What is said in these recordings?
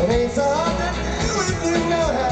It ain't so hard to do if you know how.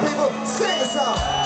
people, sing a song.